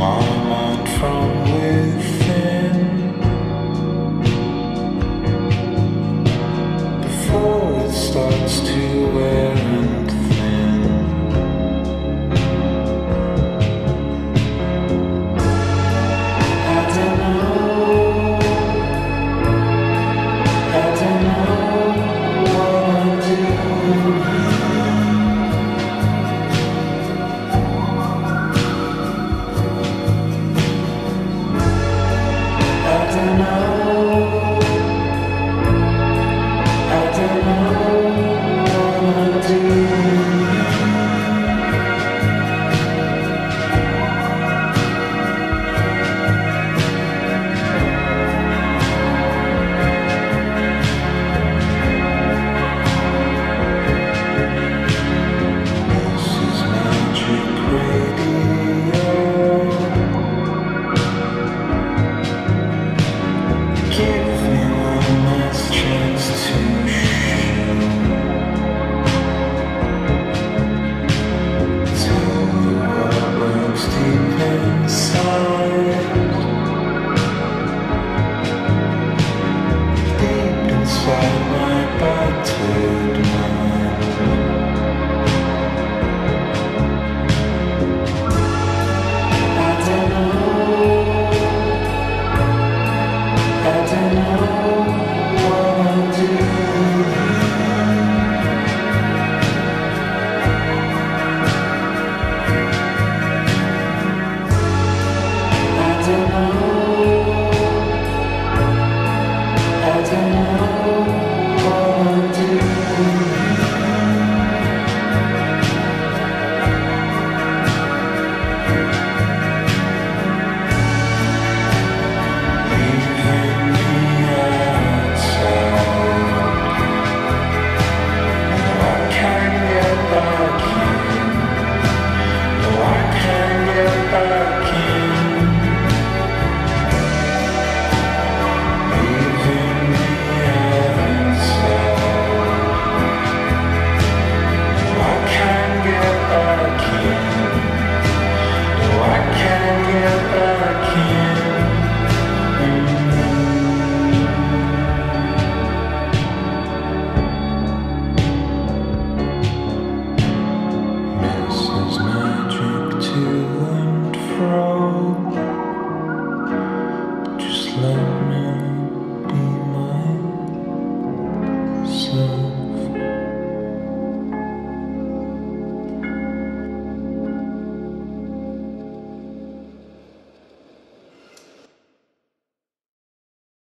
tomorrow.